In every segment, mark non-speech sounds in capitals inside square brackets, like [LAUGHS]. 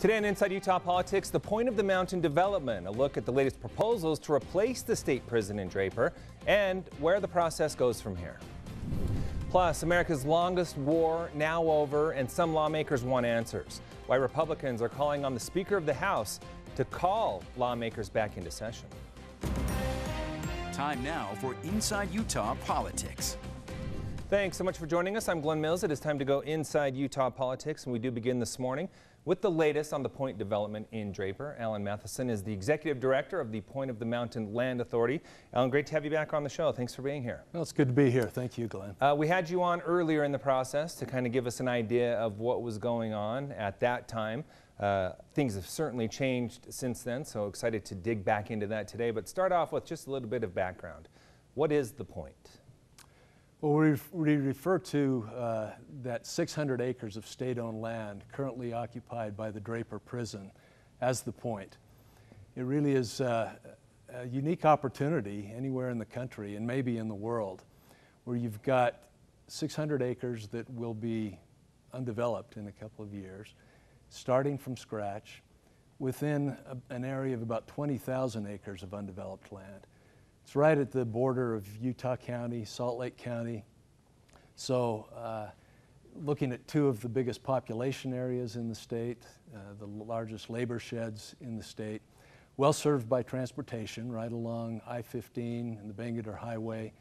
Today on Inside Utah Politics, the point of the mountain development, a look at the latest proposals to replace the state prison in Draper, and where the process goes from here. Plus, America's longest war now over, and some lawmakers want answers. Why Republicans are calling on the Speaker of the House to call lawmakers back into session. Time now for Inside Utah Politics. Thanks so much for joining us. I'm Glenn Mills. It is time to go inside Utah politics, and we do begin this morning with the latest on the point development in Draper. Alan Matheson is the executive director of the Point of the Mountain Land Authority. Alan, great to have you back on the show. Thanks for being here. Well, it's good to be here. Thank you, Glenn. Uh, we had you on earlier in the process to kind of give us an idea of what was going on at that time. Uh, things have certainly changed since then, so excited to dig back into that today. But start off with just a little bit of background. What is the point? Well, we, refer to uh, that 600 acres of state-owned land currently occupied by the Draper Prison as the point. It really is uh, a unique opportunity anywhere in the country and maybe in the world where you've got 600 acres that will be undeveloped in a couple of years, starting from scratch within a, an area of about 20,000 acres of undeveloped land. It's right at the border of Utah County, Salt Lake County. So uh, looking at two of the biggest population areas in the state, uh, the largest labor sheds in the state, well served by transportation right along I-15 and the Bangerter Highway,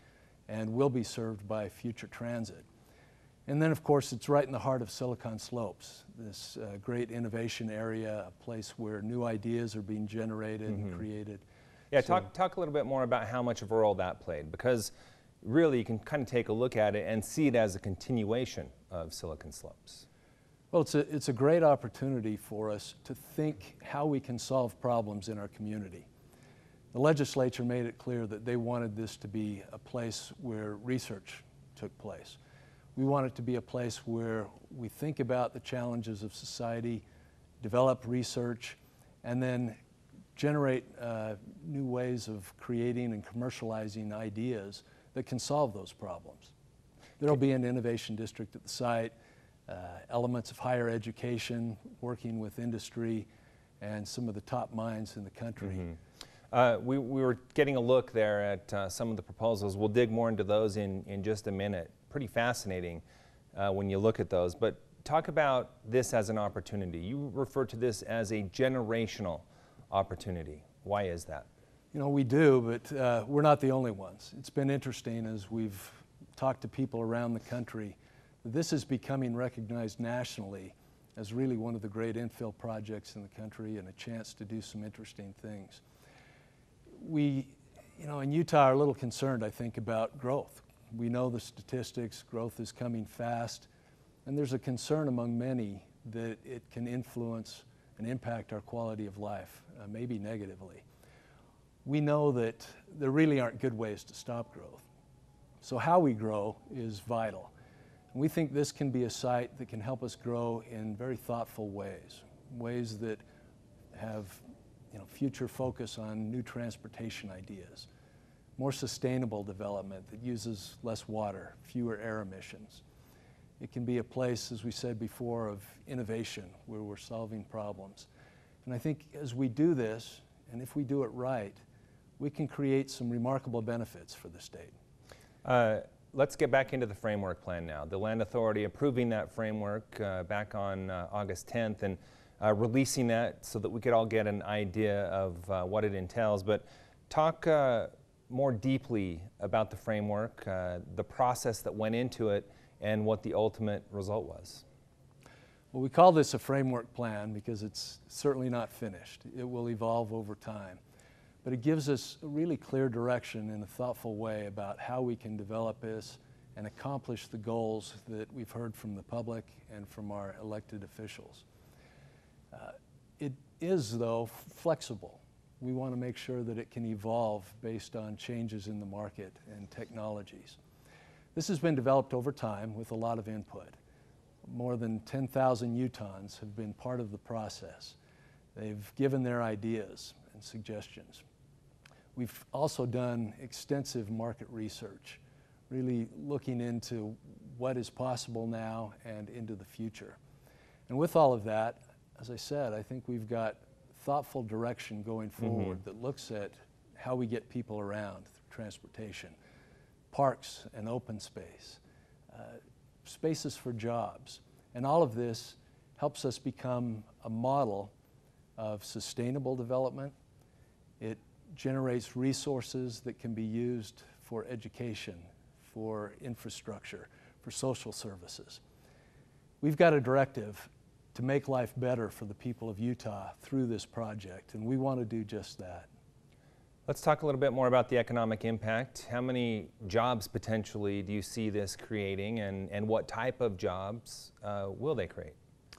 and will be served by future transit. And then, of course, it's right in the heart of Silicon Slopes, this uh, great innovation area, a place where new ideas are being generated mm -hmm. and mm-hmm. created. Yeah, so, talk, talk a little bit more about how much of a role that played, because really you can kind of take a look at it and see it as a continuation of Silicon Slopes. Well, it's a, it's a great opportunity for us to think how we can solve problems in our community. The legislature made it clear that they wanted this to be a place where research took place. We want it to be a place where we think about the challenges of society, develop research, and then generate uh, new ways of creating and commercializing ideas that can solve those problems. There will be an innovation district at the site, uh, elements of higher education, working with industry, and some of the top minds in the country. Mm -hmm. uh, we, we were getting a look there at uh, some of the proposals. We'll dig more into those in, in just a minute. Pretty fascinating uh, when you look at those. But talk about this as an opportunity. You refer to this as a generational opportunity. Why is that? You know, we do, but uh, we're not the only ones. It's been interesting as we've talked to people around the country. This is becoming recognized nationally as really one of the great infill projects in the country and a chance to do some interesting things. We, you know, in Utah are a little concerned, I think, about growth. We know the statistics, growth is coming fast, and there's a concern among many that it can influence and impact our quality of life, uh, maybe negatively. We know that there really aren't good ways to stop growth. So how we grow is vital. And we think this can be a site that can help us grow in very thoughtful ways, ways that have you know, future focus on new transportation ideas, more sustainable development that uses less water, fewer air emissions, it can be a place, as we said before, of innovation where we're solving problems. And I think as we do this, and if we do it right, we can create some remarkable benefits for the state. Uh, let's get back into the framework plan now. The Land Authority approving that framework uh, back on uh, August 10th and uh, releasing that so that we could all get an idea of uh, what it entails. But talk uh, more deeply about the framework, the process that went into it, and what the ultimate result was. Well, we call this a framework plan because it's certainly not finished. It will evolve over time. But it gives us a really clear direction in a thoughtful way about how we can develop this and accomplish the goals that we've heard from the public and from our elected officials. Uh, it is, though, flexible. We want to make sure that it can evolve based on changes in the market and technologies. This has been developed over time with a lot of input. More than 10,000 Utahns have been part of the process. They've given their ideas and suggestions. We've also done extensive market research, really looking into what is possible now and into the future. And with all of that, as I said, I think we've got thoughtful direction going mm-hmm. forward that looks at how we get people around through transportation, parks and open space, uh, spaces for jobs. And all of this helps us become a model of sustainable development. It generates resources that can be used for education, for infrastructure, for social services. We've got a directive to make life better for the people of Utah through this project, and we want to do just that. Let's talk a little bit more about the economic impact. How many jobs potentially do you see this creating, and, and what type of jobs uh, will they create? You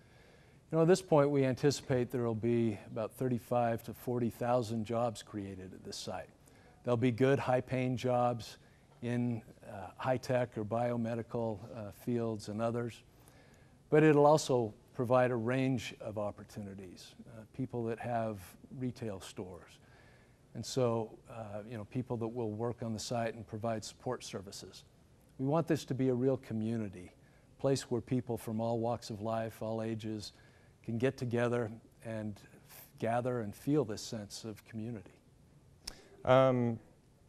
know, at this point, we anticipate there will be about 35 to 40,000 jobs created at this site. There'll be good, high-paying jobs in uh, high-tech or biomedical uh, fields and others, but it'll also provide a range of opportunities. Uh, people that have retail stores, and so, uh, you know, people that will work on the site and provide support services. We want this to be a real community, place where people from all walks of life, all ages, can get together and gather and feel this sense of community. Um,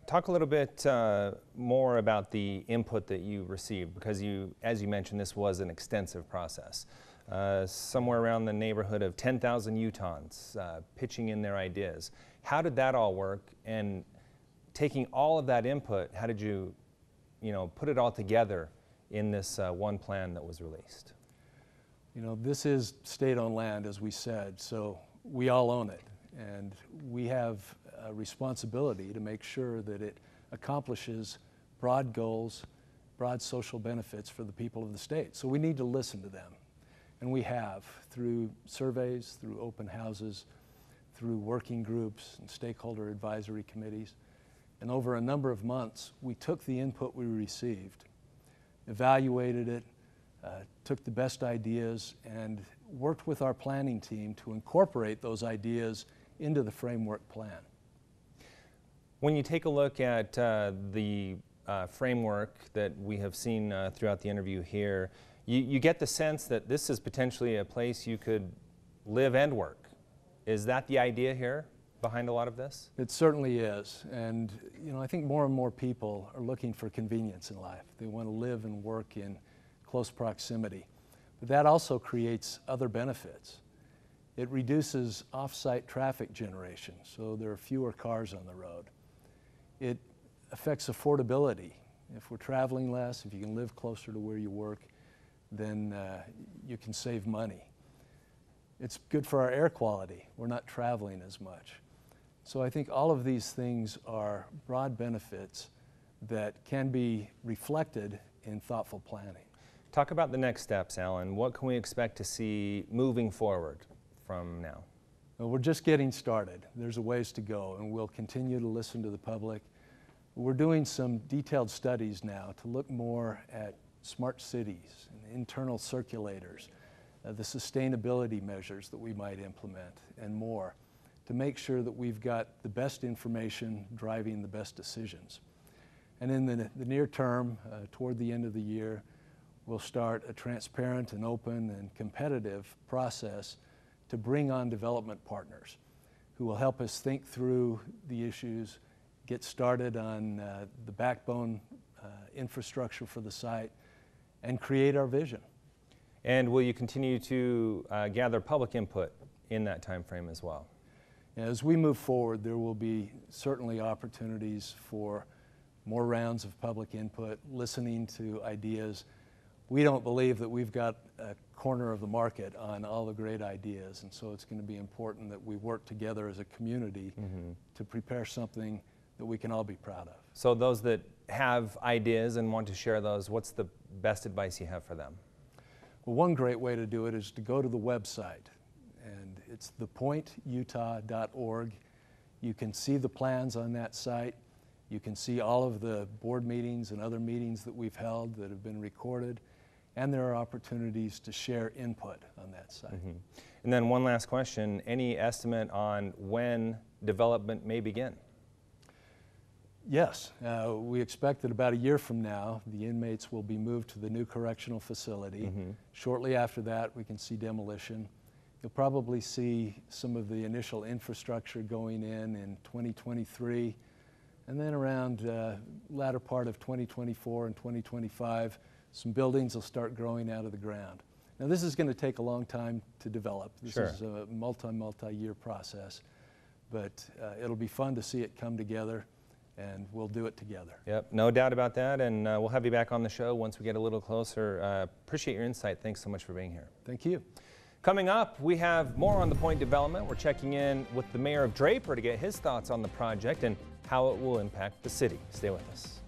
talk a little bit uh, more about the input that you received, because you, as you mentioned, this was an extensive process. Uh, somewhere around the neighborhood of 10,000 Utahns uh, pitching in their ideas. How did that all work? And taking all of that input, how did you, you know, put it all together in this uh, one plan that was released? You know, this is state-owned land, as we said, so we all own it. And we have a responsibility to make sure that it accomplishes broad goals, broad social benefits for the people of the state. So we need to listen to them. And we have through surveys, through open houses, through working groups and stakeholder advisory committees. And over a number of months, we took the input we received, evaluated it, uh, took the best ideas, and worked with our planning team to incorporate those ideas into the framework plan. When you take a look at uh, the uh, framework that we have seen uh, throughout the interview here, you, you get the sense that this is potentially a place you could live and work. Is that the idea here behind a lot of this? It certainly is. And, you know, I think more and more people are looking for convenience in life. They want to live and work in close proximity. But that also creates other benefits. It reduces off-site traffic generation, so there are fewer cars on the road. It affects affordability. If we're traveling less, if you can live closer to where you work, then uh, you can save money. It's good for our air quality. We're not traveling as much. So I think all of these things are broad benefits that can be reflected in thoughtful planning. Talk about the next steps, Alan. What can we expect to see moving forward from now? Well, we're just getting started. There's a ways to go, and we'll continue to listen to the public. We're doing some detailed studies now to look more at smart cities and internal circulators, uh, the sustainability measures that we might implement, and more to make sure that we've got the best information driving the best decisions. And in the, the near term, uh, toward the end of the year, we'll start a transparent and open and competitive process to bring on development partners who will help us think through the issues, get started on uh, the backbone uh, infrastructure for the site, and create our vision. And will you continue to uh, gather public input in that time frame as well? As we move forward, there will be certainly opportunities for more rounds of public input, listening to ideas. We don't believe that we've got a corner of the market on all the great ideas, and so it's going to be important that we work together as a community Mm-hmm. to prepare something that we can all be proud of. So, those that have ideas and want to share those, what's the best advice you have for them? Well, one great way to do it is to go to the website, and it's thepointutah.org. You can see the plans on that site. You can see all of the board meetings and other meetings that we've held that have been recorded, and there are opportunities to share input on that site. Mm-hmm. And then, one last question any estimate on when development may begin? Yes, uh, we expect that about a year from now, the inmates will be moved to the new correctional facility. Shortly after that, we can see demolition. You'll probably see some of the initial infrastructure going in in 2023. And then around uh, latter part of 2024 and 2025, some buildings will start growing out of the ground. Now this is going to take a long time to develop. This Sure. is a multi, multi-year process. But uh, it'll be fun to see it come together and we'll do it together. Yep, no doubt about that. And uh, we'll have you back on the show once we get a little closer. Uh, appreciate your insight. Thanks so much for being here. Thank you. Coming up, we have more on the point development. We're checking in with the mayor of Draper to get his thoughts on the project and how it will impact the city. Stay with us.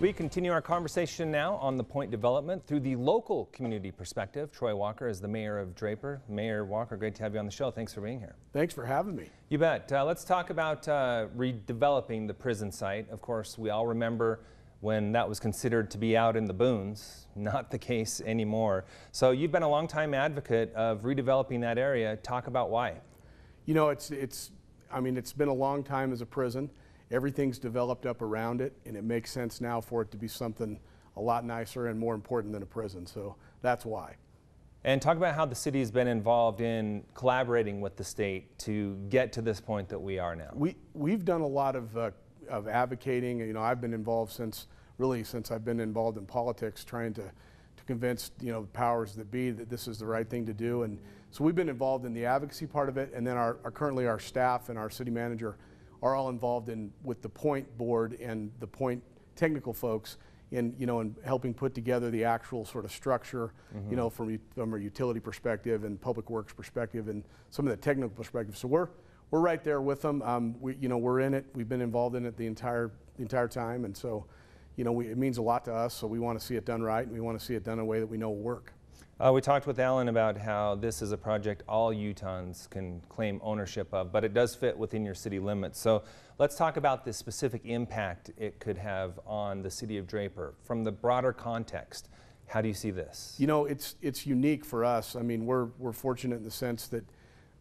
We continue our conversation now on the point development through the local community perspective. Troy Walker is the mayor of Draper. Mayor Walker, great to have you on the show. Thanks for being here. Thanks for having me. You bet. Uh, let's talk about uh, redeveloping the prison site. Of course, we all remember when that was considered to be out in the boons. Not the case anymore. So you've been a longtime advocate of redeveloping that area. Talk about why. You know, it's it's I mean, it's been a long time as a prison. Everything's developed up around it, and it makes sense now for it to be something a lot nicer and more important than a prison. So that's why. And talk about how the city has been involved in collaborating with the state to get to this point that we are now. We we've done a lot of uh, of advocating. You know, I've been involved since really since I've been involved in politics, trying to to convince you know the powers that be that this is the right thing to do. And so we've been involved in the advocacy part of it, and then our, our currently our staff and our city manager are all involved in with the Point board and the Point technical folks in you know in helping put together the actual sort of structure, you know, from from a utility perspective and public works perspective and some of the technical perspective. So we're we're right there with them. Um, we you know we're in it. We've been involved in it the entire the entire time, and so you know we, it means a lot to us. So we want to see it done right, and we want to see it done in a way that we know will work. Uh, we talked with Alan about how this is a project all Utahns can claim ownership of, but it does fit within your city limits. So let's talk about the specific impact it could have on the city of Draper. From the broader context, how do you see this? You know, it's it's unique for us. I mean, we're we're fortunate in the sense that,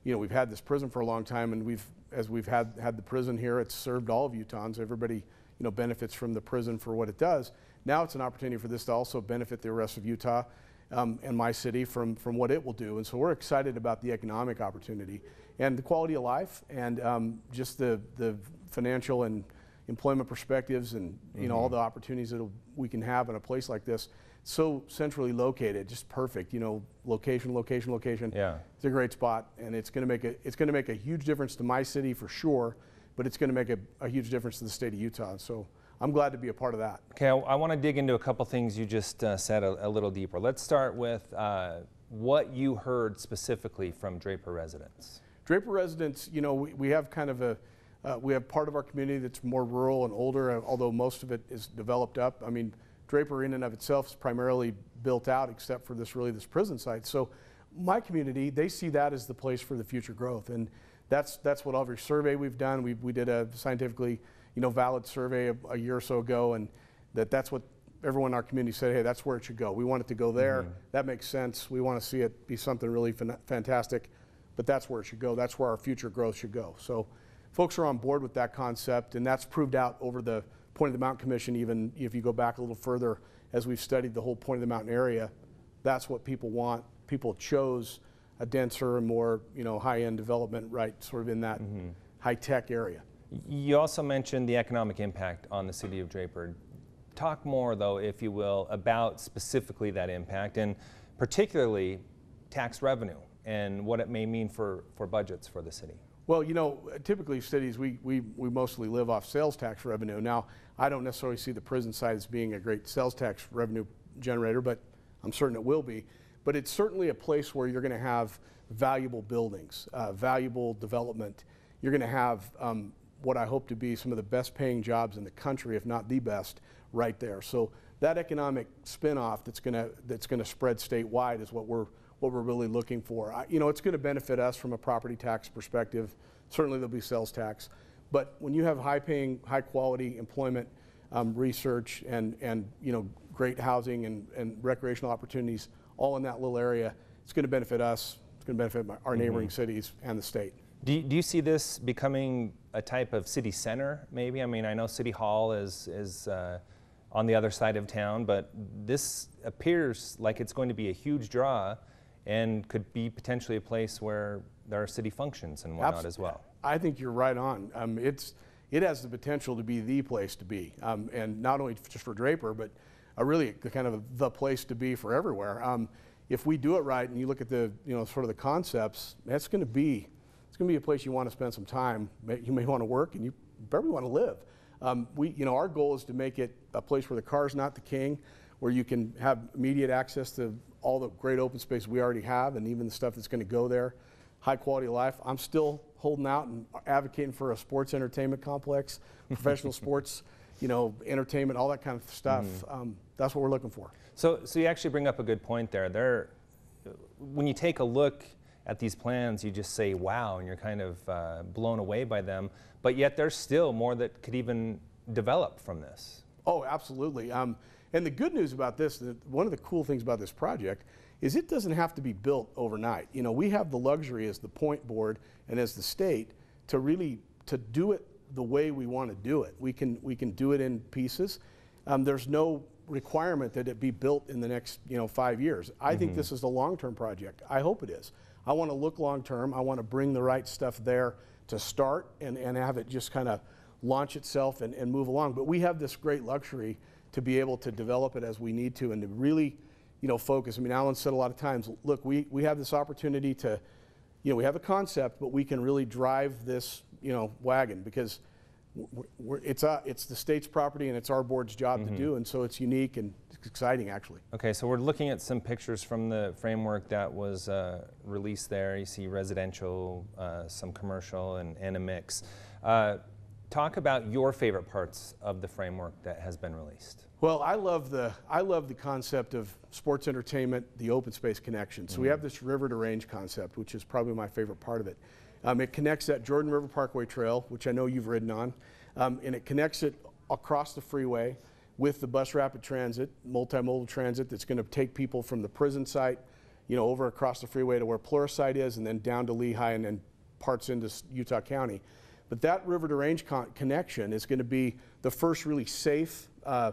you know, we've had this prison for a long time, and we've as we've had had the prison here, it's served all of Utahns. Everybody, you know, benefits from the prison for what it does. Now it's an opportunity for this to also benefit the rest of Utah. Um, and my city from, from what it will do. And so we're excited about the economic opportunity and the quality of life and um, just the, the financial and employment perspectives and you know all the opportunities that we can have in a place like this. So centrally located, just perfect. You know, location, location, location. Yeah. It's a great spot, and it's going to make a it's going to make a huge difference to my city for sure, but it's going to make a, a huge difference to the state of Utah. So I'm glad to be a part of that. Okay, I, I want to dig into a couple things you just uh, said a, a little deeper. Let's start with uh, what you heard specifically from Draper residents. Draper residents, you know, we, we have kind of a, uh, we have part of our community that's more rural and older, uh, although most of it is developed up. I mean, Draper in and of itself is primarily built out except for this really this prison site. So my community, they see that as the place for the future growth. And that's, that's what every survey we've done. We, we did a scientifically, you know, valid survey a, a year or so ago and that that's what everyone in our community said, hey, that's where it should go. We want it to go there. Mm-hmm. That makes sense. We want to see it be something really fan- fantastic, but that's where it should go. That's where our future growth should go. So folks are on board with that concept, and that's proved out over the Point of the Mountain Commission, even if you go back a little further, as we've studied the whole Point of the Mountain area, that's what people want. People chose a denser and more, you know, high-end development right sort of in that mm-hmm. high-tech area. You also mentioned the economic impact on the city of Draper. Talk more, though, if you will, about specifically that impact and particularly tax revenue and what it may mean for, for budgets for the city. Well, you know, typically cities, we, we, we mostly live off sales tax revenue. Now, I don't necessarily see the prison side as being a great sales tax revenue generator, but I'm certain it will be. But it's certainly a place where you're going to have valuable buildings, uh, valuable development. You're going to have um, what I hope to be some of the best paying jobs in the country, if not the best, right there. So that economic spinoff that's going to that's going to spread statewide is what we're what we're really looking for. I- You know, it's going to benefit us from a property tax perspective. Certainly, there'll be sales tax. But when you have high-paying, high-quality employment, um, research, and, and, you know, great housing and, and recreational opportunities all in that little area, it's going to benefit us, it's going to benefit my- our neighboring cities and the state. Do you, do you see this becoming a type of city center, maybe? I mean, I know City Hall is, is uh, on the other side of town, but this appears like it's going to be a huge draw and could be potentially a place where there are city functions and whatnot Abs- as well. I think you're right on. Um, it's, it has the potential to be the place to be, um, and not only just for Draper, but uh, really the kind of the place to be for everywhere. Um, if we do it right, and you look at the, you know, sort of the concepts, that's going to be, it's going to be a place you want to spend some time. You may want to work, and you probably want to live. Um, we, you know, our goal is to make it a place where the car's not the king, where you can have immediate access to all the great open space we already have, and even the stuff that's going to go there high quality of life. I'm still holding out and advocating for a sports entertainment complex, [LAUGHS] professional sports, you know, entertainment, all that kind of stuff. Um, that's what we're looking for. So, so you actually bring up a good point there. There, when you take a look at these plans, you just say, "Wow," and you're kind of uh, blown away by them. But yet, there's still more that could even develop from this. Oh, absolutely. Um, and the good news about this, that one of the cool things about this project is it doesn't have to be built overnight. You know, we have the luxury as the point board and as the state to really to do it the way we want to do it. We can we can do it in pieces. Um, there's no requirement that it be built in the next you know five years. I think this is a long-term project. I hope it is. I want to look long-term. I want to bring the right stuff there to start and, and have it just kind of launch itself and, and move along. But we have this great luxury to be able to develop it as we need to and to really, you know, focus. I mean, Alan said a lot of times, look, we, we have this opportunity to, you know, we have a concept, but we can really drive this, you know, wagon because we're, we're, it's, uh, it's the state's property and it's our board's job to do. And so it's unique and it's exciting, actually. Okay, so we're looking at some pictures from the framework that was uh, released there. You see residential, uh, some commercial, and, and a mix. Uh, talk about your favorite parts of the framework that has been released. Well, I love the I love the concept of sports entertainment, the open space connection. So we have this river to range concept, which is probably my favorite part of it. Um, it connects that Jordan River Parkway Trail, which I know you've ridden on, um, and it connects it across the freeway with the bus rapid transit, multimodal transit that's going to take people from the prison site, you know, over across the freeway to where Pluralsight is, and then down to Lehi, and then parts into Utah County. But that river to range con- connection is going to be the first really safe, uh,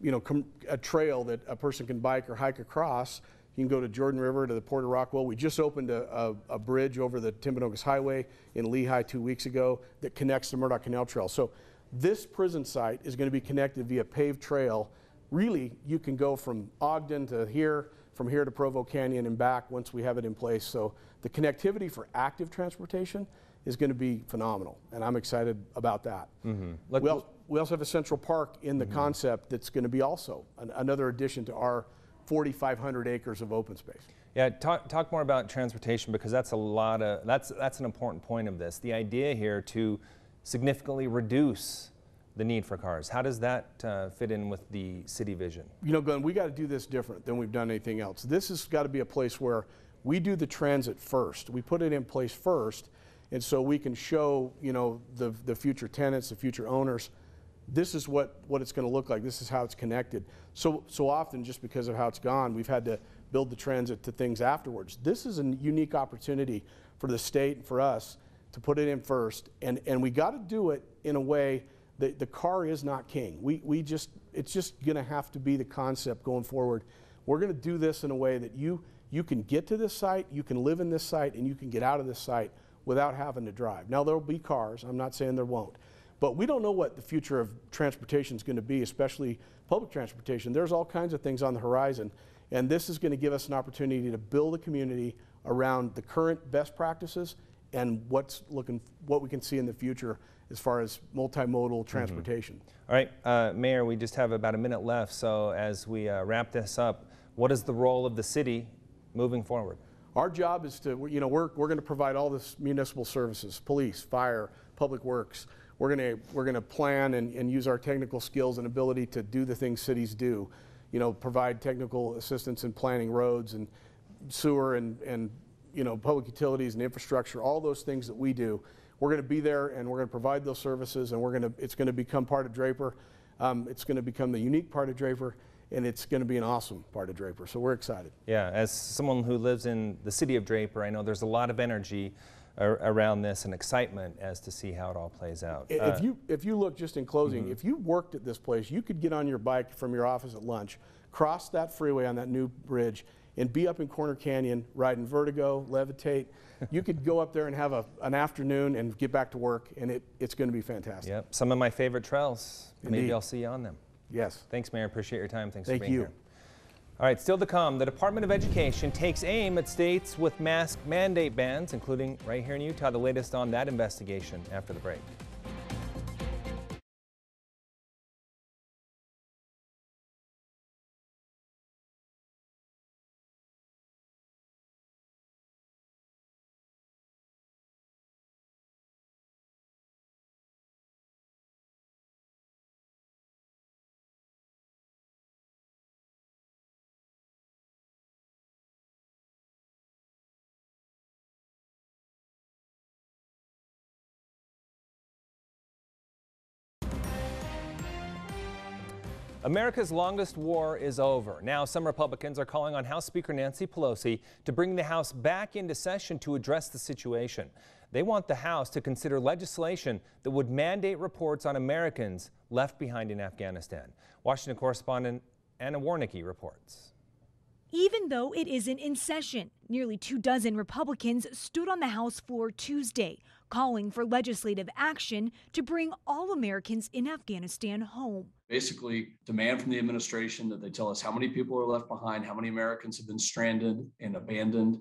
you know, a trail that a person can bike or hike across. You can go to Jordan River to the Porter Rockwell. We just opened a, a, a bridge over the Timpanogos Highway in Lehi two weeks ago that connects the Murdock Canal Trail. So this prison site is going to be connected via paved trail. Really, you can go from Ogden to here, from here to Provo Canyon and back once we have it in place. So the connectivity for active transportation is going to be phenomenal, and I'm excited about that. Mm-hmm. Let- We, al- we also have a Central Park in the mm-hmm. concept that's going to be also an, another addition to our 4,500 acres of open space. Yeah, talk, talk more about transportation because that's a lot of that's that's an important point of this. The idea here to significantly reduce the need for cars. How does that uh, fit in with the city vision? you know, Glenn, we got to do this different than we've done anything else. This has got to be a place where we do the transit first. We put it in place first, and so we can show, you know, the, the future tenants, the future owners, this is what, what it's going to look like. This is how it's connected. So, so often, just because of how it's gone, we've had to build the transit to things afterwards. This is a unique opportunity for the state and for us to put it in first, and, and we got to do it in a way that the car is not king. We, we just, it's just going to have to be the concept going forward. We're going to do this in a way that you, you can get to this site, you can live in this site, and you can get out of this site without having to drive. Now, there will be cars, I'm not saying there won't, but we don't know what the future of transportation is going to be, especially public transportation. There's all kinds of things on the horizon, and this is going to give us an opportunity to build a community around the current best practices and what's looking, what we can see in the future as far as multimodal transportation. All right, uh, Mayor, we just have about a minute left. So as we uh, wrap this up, what is the role of the city moving forward? Our job is to, you know, we're, we're going to provide all this municipal services, police, fire, public works. We're going to, we're to plan and, and use our technical skills and ability to do the things cities do. You know, provide technical assistance in planning roads and sewer and, and, you know, public utilities and infrastructure, all those things that we do. We're going to be there and we're going to provide those services and we're going to, it's going to become part of Draper. Um, it's going to become the unique part of Draper and it's going to be an awesome part of Draper. So we're excited. Yeah, as someone who lives in the city of Draper, I know there's a lot of energy around this and excitement as to see how it all plays out. I- Uh, If you, if you look, just in closing, if you worked at this place, you could get on your bike from your office at lunch, cross that freeway on that new bridge, and be up in Corner Canyon riding vertigo, levitate. [LAUGHS] You could go up there and have a, an afternoon and get back to work, and it, it's going to be fantastic. Yep, some of my favorite trails. Maybe I'll see you on them. Yes. Thanks, Mayor. Appreciate your time. Thanks Thank for being you. here. All right, still to come, the Department of Education takes aim at states with mask mandate bans, including right here in Utah. The latest on that investigation after the break. America's longest war is over. Now, some Republicans are calling on House Speaker Nancy Pelosi to bring the House back into session to address the situation. They want the House to consider legislation that would mandate reports on Americans left behind in Afghanistan. Washington correspondent Anna Wiernicki reports. Even though it isn't in session, nearly two dozen Republicans stood on the House floor Tuesday, calling for legislative action to bring all Americans in Afghanistan home. basically demand from the administration that they tell us how many people are left behind, how many Americans have been stranded and abandoned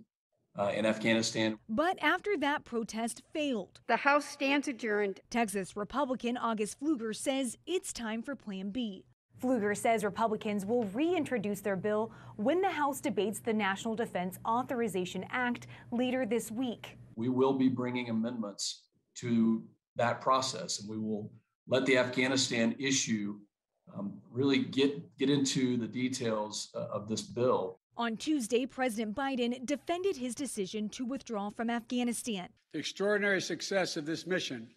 uh, in Afghanistan. But after that protest failed, The House stands adjourned. Texas Republican August Pfluger says it's time for Plan B. Pfluger says Republicans will reintroduce their bill when the House debates the National Defense Authorization Act later this week. We will be bringing amendments to that process, and we will let the Afghanistan issue um, really get get into the details uh, of this bill. On Tuesday, President Biden defended his decision to withdraw from Afghanistan. The extraordinary success of this mission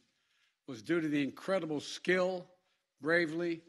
was due to the incredible skill, bravery,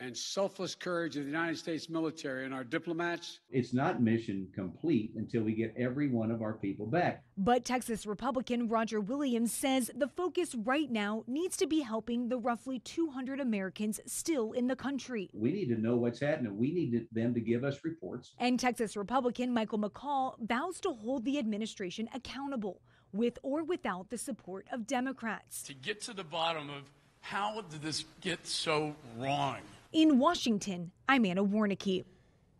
and selfless courage of the United States military and our diplomats. It's not mission complete until we get every one of our people back. But Texas Republican Roger Williams says the focus right now needs to be helping the roughly 200 Americans still in the country. We need to know what's happening. We need them to give us reports. And Texas Republican Michael McCaul vows to hold the administration accountable with or without the support of Democrats. to get to the bottom of how did this get so wrong? In Washington, I'm Anna Wiernicki.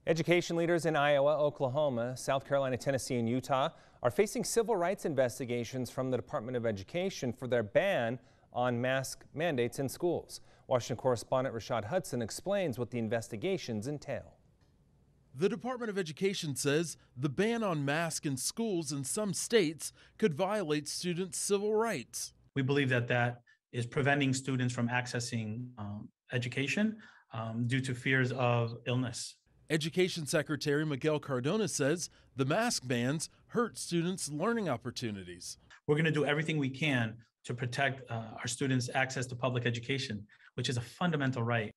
Education leaders in Iowa, Oklahoma, South Carolina, Tennessee, and Utah are facing civil rights investigations from the Department of Education for their ban on mask mandates in schools. Washington correspondent Rashad Hudson explains what the investigations entail. The Department of Education says the ban on masks in schools in some states could violate students' civil rights. We believe that that is preventing students from accessing um, education um, due to fears of illness. Education Secretary Miguel Cardona says the mask bans hurt students' learning opportunities. We're going to do everything we can to protect uh, our students' access to public education, which is a fundamental right.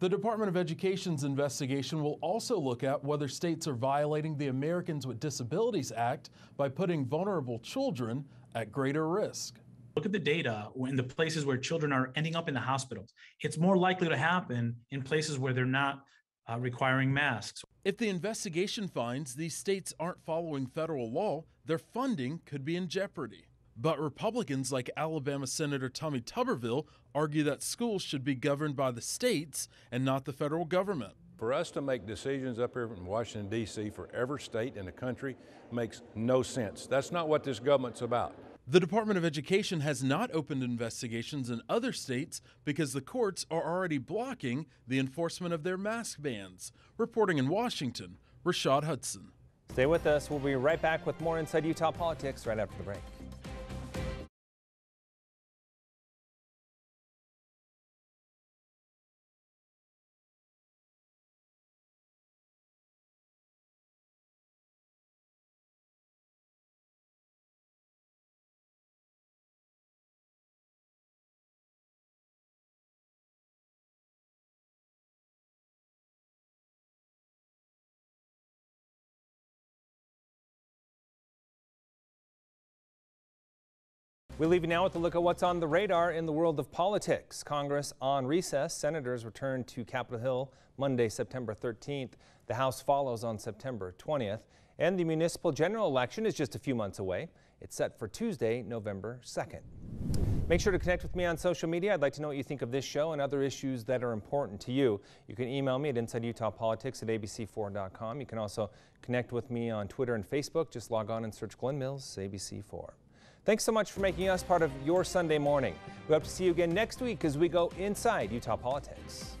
The Department of Education's investigation will also look at whether states are violating the Americans with Disabilities Act by putting vulnerable children at greater risk. Look at the data in the places where children are ending up in the hospitals. It's more likely to happen in places where they're not uh, requiring masks. If the investigation finds these states aren't following federal law, their funding could be in jeopardy. But Republicans like Alabama Senator Tommy Tuberville argue that schools should be governed by the states and not the federal government. For us to make decisions up here in Washington, D.C. for every state in the country makes no sense. That's not what this government's about. The Department of Education has not opened investigations in other states because the courts are already blocking the enforcement of their mask bans. Reporting in Washington, Rashad Hudson. Stay with us. We'll be right back with more Inside Utah Politics right after the break. We leave you now with a look at what's on the radar in the world of politics. Congress on recess. Senators return to Capitol Hill Monday, September 13th. The House follows on September 20th. And the municipal general election is just a few months away. It's set for Tuesday, November 2nd. Make sure to connect with me on social media. I'd like to know what you think of this show and other issues that are important to you. You can email me at InsideUtahPolitics at ABC4.com. You can also connect with me on Twitter and Facebook. Just log on and search Glenn Mills, ABC4. Thanks so much for making us part of your Sunday morning. We hope to see you again next week as we go inside Utah politics.